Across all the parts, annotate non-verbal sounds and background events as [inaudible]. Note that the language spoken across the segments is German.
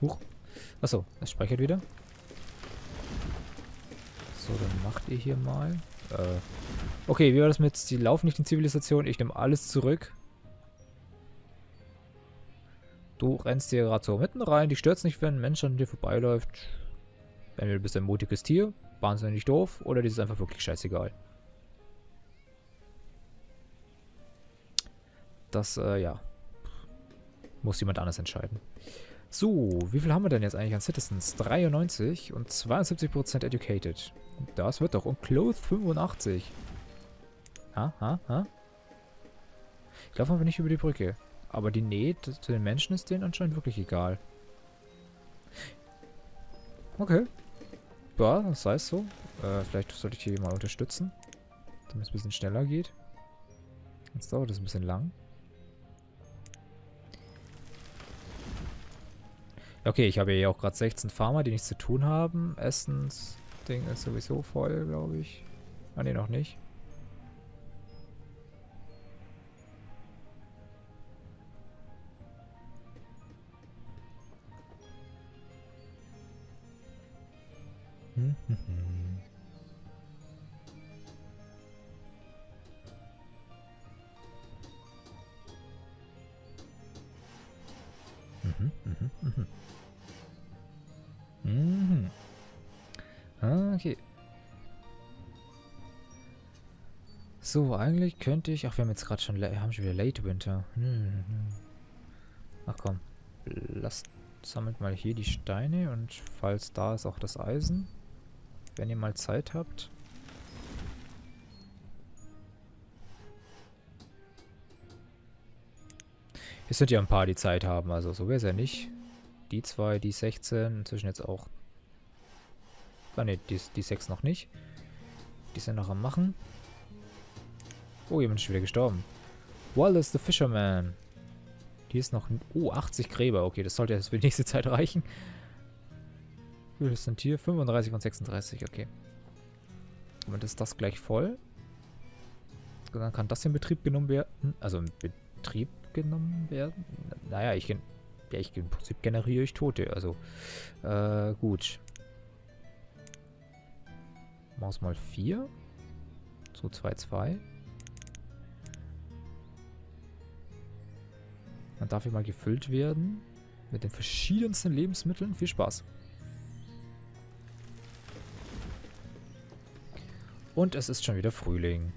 Huch. Achso, es speichert wieder. So, dann macht ihr hier mal. Äh, okay, wie war das mit, die laufen nicht in Zivilisation, ich nehme alles zurück. Du rennst hier gerade so mitten rein, die stört nicht, wenn ein Mensch an dir vorbeiläuft. Entweder bist du ein mutiges Tier, wahnsinnig doof, oder die ist einfach wirklich scheißegal. Das, äh, ja. Muss jemand anders entscheiden. So, wie viel haben wir denn jetzt eigentlich an Citizens? 93 und 72% educated. Das wird doch. Und Clothes 85. Ha, ha, ha. Ich laufe aber nicht über die Brücke. Aber die Nähe zu den Menschen ist denen anscheinend wirklich egal. Okay. Ja, das heißt so. Äh, vielleicht sollte ich hier mal unterstützen. Damit es ein bisschen schneller geht. Jetzt dauert es ein bisschen lang. Okay, ich habe hier auch gerade 16 Farmer, die nichts zu tun haben. Essens-Ding ist sowieso voll, glaube ich. Ah, ne, noch nicht. So, eigentlich könnte ich... Ach, wir haben jetzt gerade schon... haben schon wieder Late Winter. Hm. Ach komm. Lasst... Sammelt mal hier die Steine und falls da ist auch das Eisen. Wenn ihr mal Zeit habt. Es sind ja ein paar, die Zeit haben, also so wäre es ja nicht. Die zwei, die 16, inzwischen jetzt auch... Ah ne, die, die 6 noch nicht. Die sind noch am Machen. Oh, jemand ist wieder gestorben. Wallace the Fisherman. Hier ist noch... Oh, 80 Gräber. Okay, das sollte jetzt für die nächste Zeit reichen. Wie viele sind hier? 35 und 36, okay. Und ist das gleich voll? dann kann das in Betrieb genommen werden. Also in Betrieb genommen werden. Naja, ich, ja, ich im Prinzip generiere ich Tote. Also, äh, gut. Maus mal 4. So 2, 2. Dann darf hier mal gefüllt werden. Mit den verschiedensten Lebensmitteln. Viel Spaß. Und es ist schon wieder Frühling.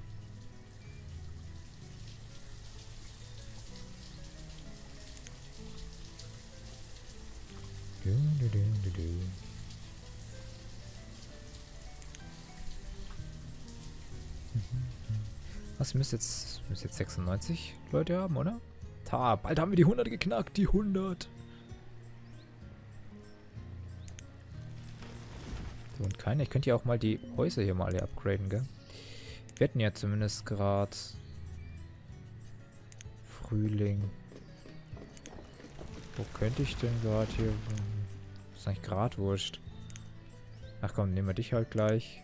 Was, müsst jetzt, müsst jetzt 96 Leute haben, oder? Ta, bald haben wir die 100 geknackt, die 100. So, und keine. Ich könnte ja auch mal die Häuser hier mal alle upgraden, gell? Wir hatten ja zumindest gerade Frühling. Wo könnte ich denn gerade hier... Ist eigentlich gerade wurscht. Ach komm, nehmen wir dich halt gleich.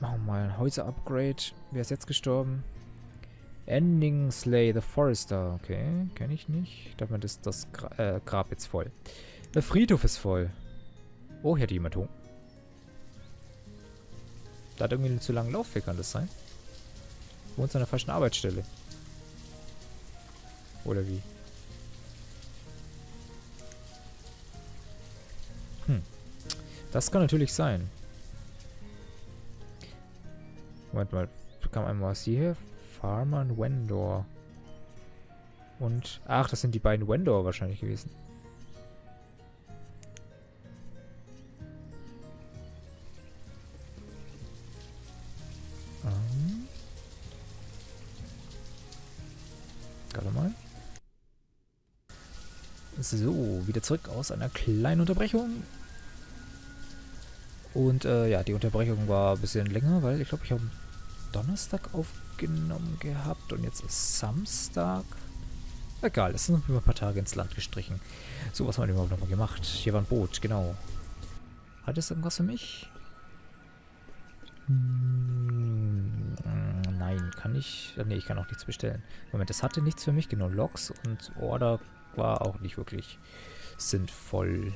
Machen wir mal ein Häuser-Upgrade. Wer ist jetzt gestorben? Ending Slay the Forester. Okay, kenne ich nicht. Da hat das, das Gra äh, Grab jetzt voll. Der Friedhof ist voll. Oh, hier hat jemand Hunger. Da hat irgendwie einen zu langen Laufweg, kann das sein? Wohnt an der falschen Arbeitsstelle. Oder wie? Hm. Das kann natürlich sein. Moment mal. Kam einmal was hier? Farmer und Wendor. Und... Ach, das sind die beiden Wendor wahrscheinlich gewesen. Ähm. Warte mal. So, wieder zurück aus einer kleinen Unterbrechung. Und äh, ja, die Unterbrechung war ein bisschen länger, weil ich glaube, ich habe Donnerstag aufgenommen gehabt und jetzt ist Samstag. Egal, es sind noch ein paar Tage ins Land gestrichen. So, was haben wir überhaupt nochmal gemacht? Hier war ein Boot, genau. Hat es irgendwas für mich? Hm, nein, kann ich... Ne, ich kann auch nichts bestellen. Moment, das hatte nichts für mich, genau. Logs und Order war auch nicht wirklich sinnvoll.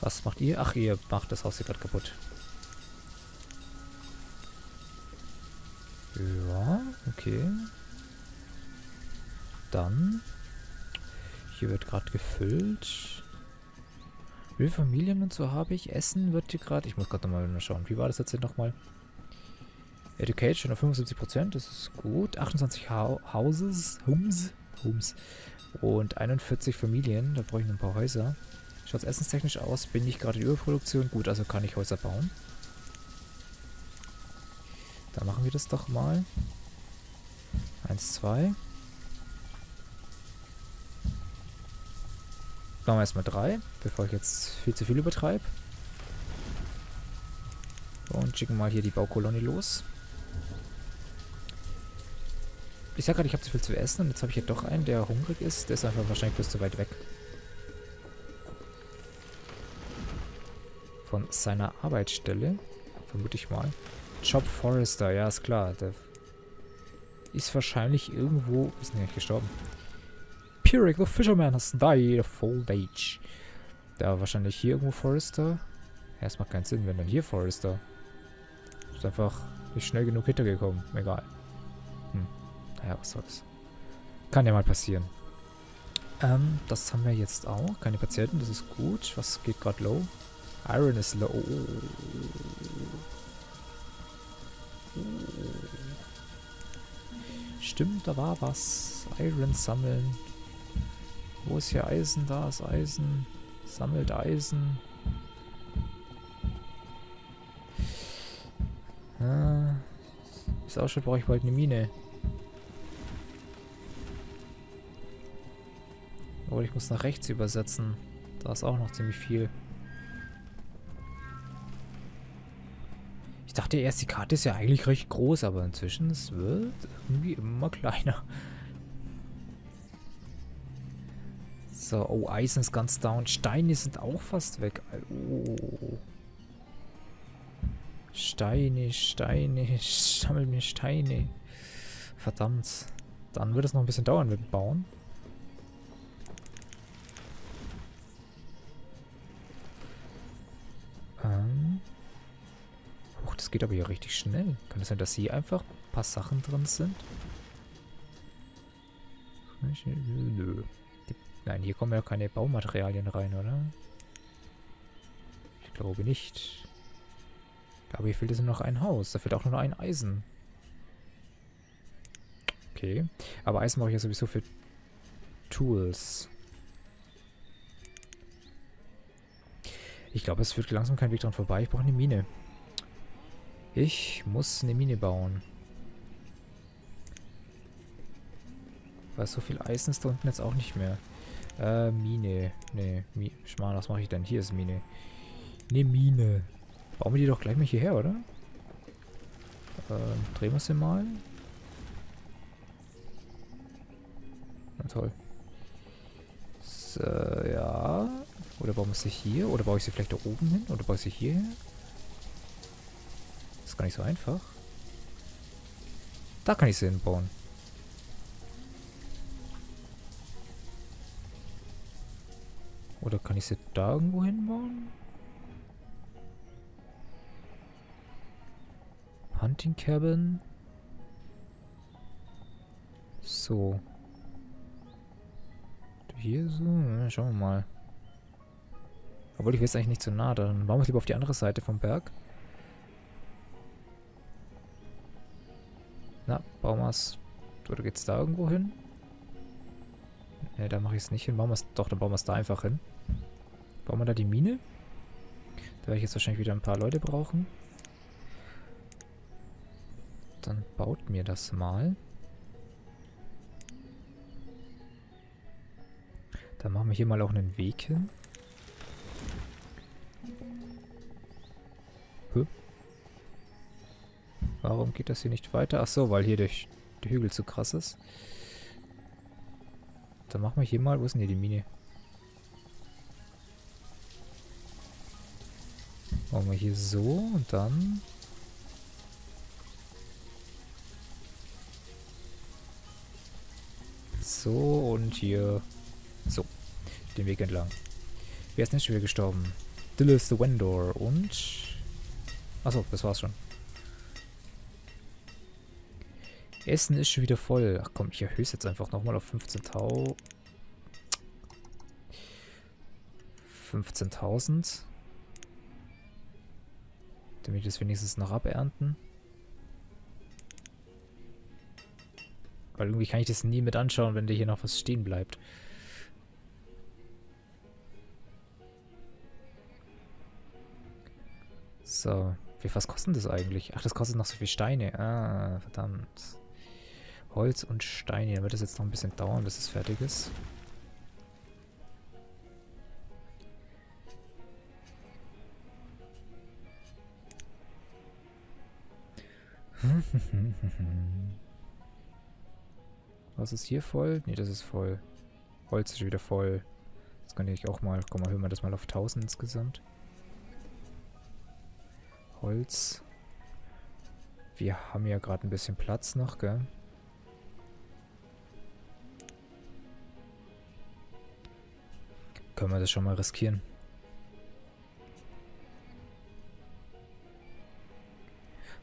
Was macht ihr? Ach, ihr macht das Haus hier gerade kaputt. Ja, okay. Dann. Hier wird gerade gefüllt. Wie viele Familien und so habe ich? Essen wird hier gerade... Ich muss gerade nochmal schauen. Wie war das jetzt nochmal? Education auf 75%, das ist gut. 28 ha Houses, Homes, Homes und 41 Familien, da brauche ich noch ein paar Häuser. Schaut es essenstechnisch aus, bin ich gerade in Überproduktion? Gut, also kann ich Häuser bauen. Dann machen wir das doch mal. Eins, zwei. Machen wir erstmal drei, bevor ich jetzt viel zu viel übertreibe. Und schicken mal hier die Baukolonie los. Ich sag gerade, ich habe zu viel zu essen und jetzt habe ich hier doch einen, der hungrig ist. Der ist einfach wahrscheinlich bloß zu weit weg. Von seiner Arbeitsstelle. Vermute ich mal. Job Forester, ja, ist klar. Der ist wahrscheinlich irgendwo... Ist nicht gestorben. Pyric, the fisherman has died of old age. War wahrscheinlich hier irgendwo Forester. Ja, es macht keinen Sinn, wenn dann hier Forester. Ist einfach nicht schnell genug hintergekommen. Egal. Hm. Naja, was soll's. Kann ja mal passieren. Ähm, das haben wir jetzt auch. Keine Patienten, das ist gut. Was geht gerade low? Iron ist low. Stimmt, da war was. Iron sammeln. Wo ist hier Eisen? Da ist Eisen. Sammelt Eisen. Ah, es ausschaut, brauche ich bald eine Mine. Aber ich muss nach rechts übersetzen. Da ist auch noch ziemlich viel. Ich dachte erst, die Karte ist ja eigentlich recht groß, aber inzwischen es wird irgendwie immer kleiner. So, oh, Eisen ist ganz down. Steine sind auch fast weg. Oh. Steine, Steine, [laughs] sammel mir Steine. Verdammt. Dann wird es noch ein bisschen dauern mit Bauen. Das geht aber hier richtig schnell. Kann es sein, dass hier einfach ein paar Sachen drin sind? Nö. Nein, hier kommen ja keine Baumaterialien rein, oder? Ich glaube nicht. Aber hier fehlt es noch ein Haus. Da fehlt auch noch ein Eisen. Okay. Aber Eisen brauche ich ja sowieso für Tools. Ich glaube, es führt langsam kein Weg dran vorbei. Ich brauche eine Mine. Ich muss eine Mine bauen. Weil so viel Eisen ist da unten jetzt auch nicht mehr. Äh, Mine. Nee, Mi Schmarrn, was mache ich denn? Hier ist Mine. Ne, Mine. Bauen wir die doch gleich mal hierher, oder? Ähm, drehen wir sie mal. Na toll. So, ja. Oder bauen wir sie hier? Oder baue ich sie vielleicht da oben hin? Oder baue ich sie hier hin? Gar nicht so einfach. Da kann ich sie hinbauen. Oder kann ich sie da irgendwo hinbauen? Hunting Cabin. So. Hier so? Schauen wir mal. Obwohl ich will jetzt eigentlich nicht zu nah. Dann bauen wir es lieber auf die andere Seite vom Berg. Bauen wir es. Oder geht es da irgendwo hin? Ne, da mache ich es nicht hin. Bauen wir es. Doch, dann bauen wir es da einfach hin. Bauen wir da die Mine? Da werde ich jetzt wahrscheinlich wieder ein paar Leute brauchen. Dann baut mir das mal. Dann machen wir hier mal auch einen Weg hin. Huh? Warum geht das hier nicht weiter? Ach so, weil hier der, der Hügel zu krass ist. Dann machen wir hier mal... Wo ist denn hier die Mine? Machen wir hier so und dann... So und hier... So. Den Weg entlang. Wer ist nicht schon wieder gestorben? Dillis the Wendor und... Achso, das war's schon. Essen ist schon wieder voll. Ach komm, ich erhöhe es jetzt einfach nochmal auf 15.000. 15.000. Damit wir das wenigstens noch abernten. Weil irgendwie kann ich das nie mit anschauen, wenn da hier noch was stehen bleibt. So, wie was kostet das eigentlich? Ach, das kostet noch so viel Steine. Ah, verdammt. Holz und Steine. Dann wird das jetzt noch ein bisschen dauern, bis es fertig ist. [laughs] Was ist hier voll? Ne, das ist voll. Holz ist wieder voll. Das kann ich auch mal... Guck mal, hören wir das mal auf 1000 insgesamt. Holz. Wir haben ja gerade ein bisschen Platz noch, gell? Können wir das schon mal riskieren.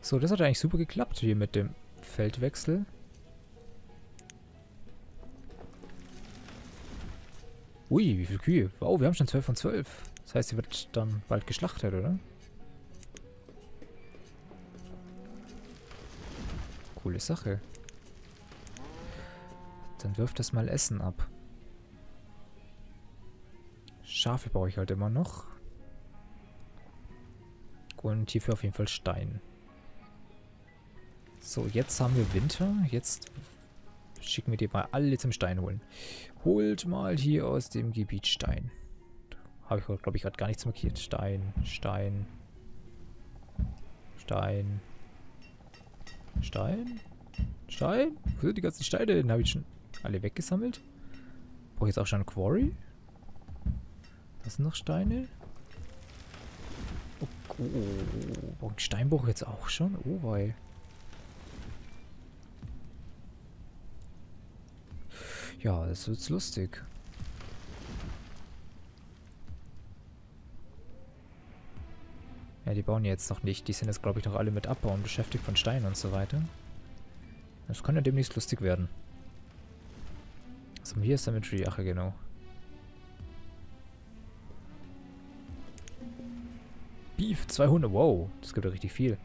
So, das hat eigentlich super geklappt hier mit dem Feldwechsel. Ui, wie viele Kühe. Wow, wir haben schon 12 von 12. Das heißt, sie wird dann bald geschlachtet, oder? Coole Sache. Dann wirft das mal Essen ab. Schafe brauche ich halt immer noch. Und hierfür auf jeden Fall Stein. So, jetzt haben wir Winter. Jetzt schicken wir die mal alle zum Stein holen. Holt mal hier aus dem Gebiet Stein. Habe ich, glaube ich, gerade gar nichts markiert. Stein, Stein, Stein, Stein, Stein. Wo sind die ganzen Steine denn? Habe ich schon alle weggesammelt? Brauche ich jetzt auch schon ein Quarry? Das sind noch Steine. Oh, oh, oh. Steinbruch jetzt auch schon? Oh, wei. Ja, das wird's lustig. Ja, die bauen jetzt noch nicht. Die sind jetzt, glaube ich, noch alle mit Abbauen beschäftigt von Steinen und so weiter. Das kann ja demnächst lustig werden. Also hier ist Cemetery. Ach ja, genau. Beef 200. Wow, das gibt ja richtig viel.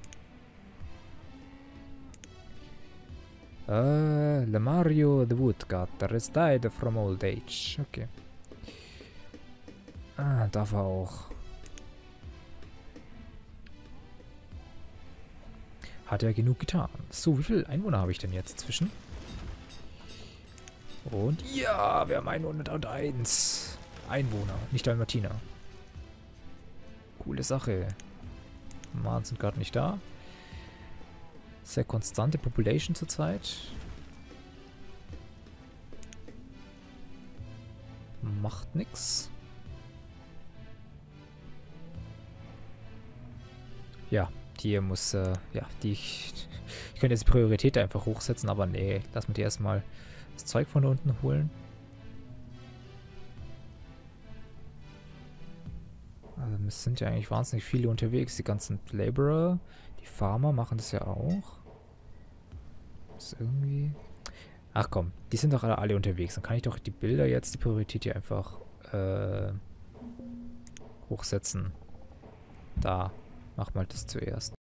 Uh, Lemario the Woodcutter has died from old age. Okay. Ah, darf er auch. Hat er genug getan. So, wie viele Einwohner habe ich denn jetzt zwischen? Und ja, wir haben 101 Einwohner, nicht Dalmatiner. Coole Sache. Mahn sind gerade nicht da. Sehr konstante Population zurzeit. Macht nix. Ja, die muss, äh, ja, die, ich, ich könnte jetzt die Priorität einfach hochsetzen, aber nee, lass mir die erstmal das Zeug von unten holen. Also es sind ja eigentlich wahnsinnig viele unterwegs, die ganzen Laborer. Die Farmer machen das ja auch. Ist irgendwie... Ach komm, die sind doch alle, alle unterwegs. Dann kann ich doch die Bilder jetzt, die Priorität hier einfach äh, hochsetzen. Da, mach mal das zuerst.